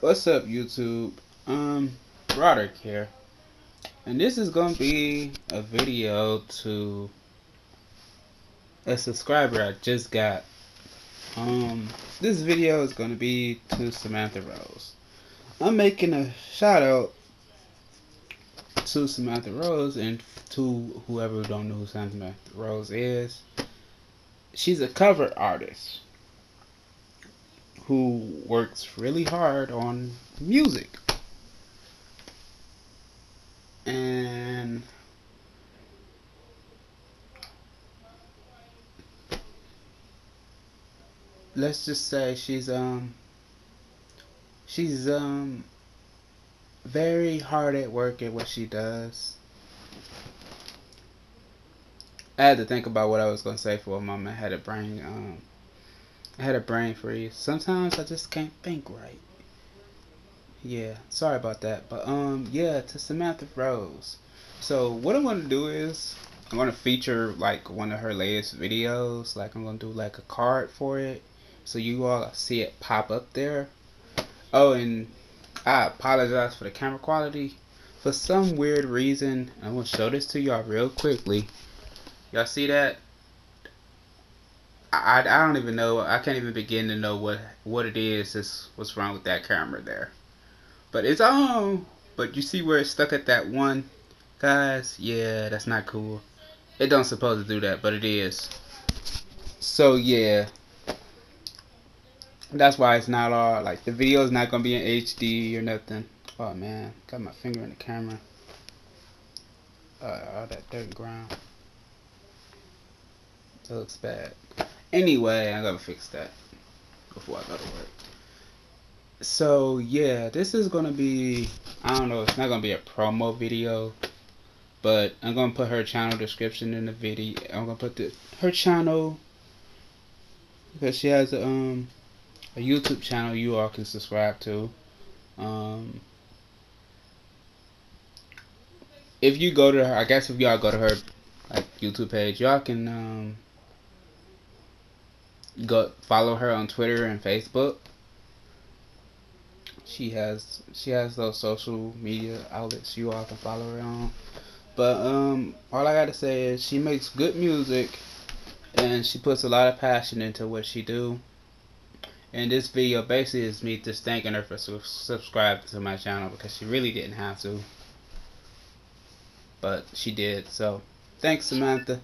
What's up, YouTube? Um, Broderick here, and this is gonna be a video to a subscriber I just got. Um, this video is gonna be to Samantha Rose. I'm making a shout out to Samantha Rose and to whoever don't know who Samantha Rose is. She's a cover artist who works really hard on music. And let's just say she's um she's um very hard at work at what she does. I had to think about what I was gonna say for a moment. I had a brain um I had a brain freeze. Sometimes I just can't think right. Yeah, sorry about that. But um yeah, to Samantha Rose. So what I'm gonna do is I'm gonna feature like one of her latest videos. Like I'm gonna do like a card for it. So you all see it pop up there. Oh and I apologize for the camera quality. For some weird reason, I'm gonna show this to y'all real quickly. Y'all see that? I, I don't even know. I can't even begin to know what what it is. Is what's wrong with that camera there? But it's on. But you see where it's stuck at that one, guys? Yeah, that's not cool. It don't supposed to do that, but it is. So yeah, that's why it's not all like the video is not gonna be in HD or nothing. Oh man, got my finger in the camera. Uh, all that dirt ground. It looks bad. Anyway, I gotta fix that before I go to work. So yeah, this is gonna be I don't know, it's not gonna be a promo video, but I'm gonna put her channel description in the video. I'm gonna put the her channel because she has a, um a YouTube channel you all can subscribe to. Um, if you go to her, I guess if y'all go to her like YouTube page, y'all can um go follow her on Twitter and Facebook. She has she has those social media outlets you all can follow her on. But um all I gotta say is she makes good music and she puts a lot of passion into what she do. And this video basically is me just thanking her for su subscribing to my channel because she really didn't have to. But she did. So thanks Samantha.